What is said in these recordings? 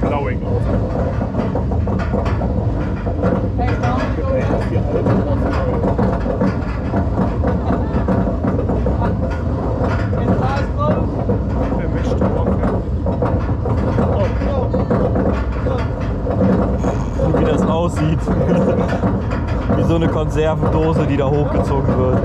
der Blauing auf. Hey, so wie das aussieht. wie so eine Konservendose, die da hochgezogen wird.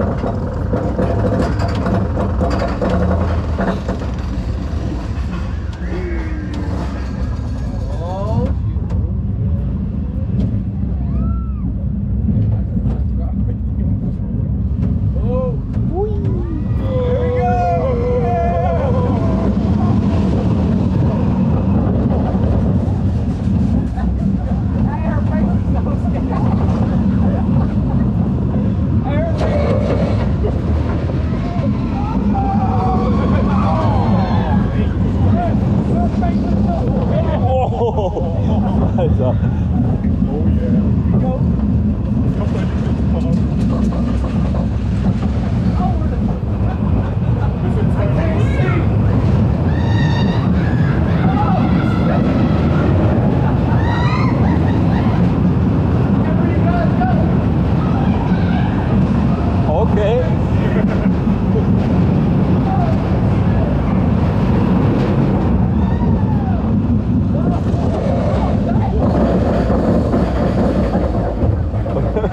Oh, my God! Oh, yeah.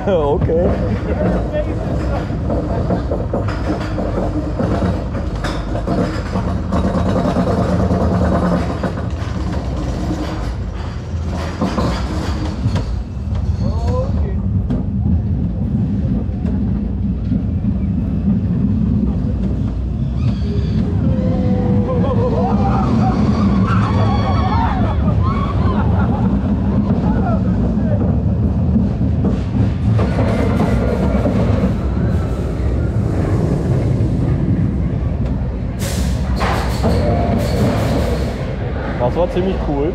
okay. Das war ziemlich cool.